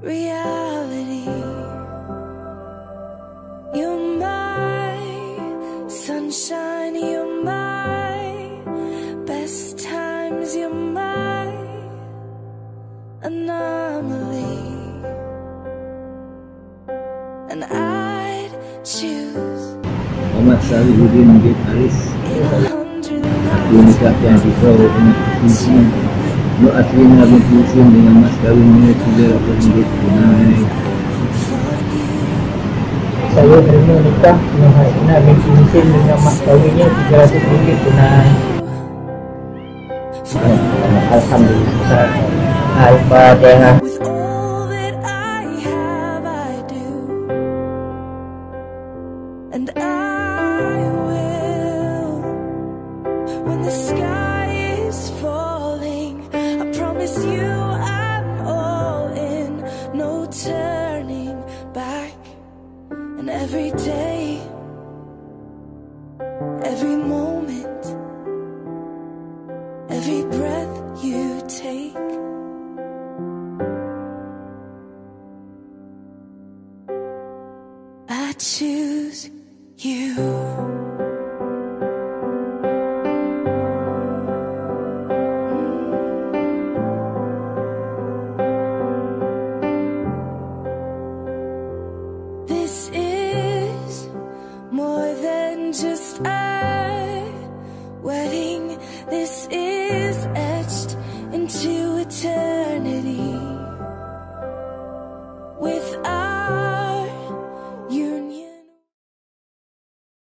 Reality. You're my sunshine, you're my best times, you're my anomaly. And I'd choose Muhammad Solehuddin bin Aris in a hundred Aku lives. nikahkan kita dengan يؤتينا من كل ما استوينا كبيرة بيتنا saya terima nikah Ina binti dengan mas kawinnya 300 ringgit tunai. Alhamdulillah. Al-Fatihah And you I'm all in, no turning back. And every day, every moment, every breath you take. I choose you. This is etched into eternity.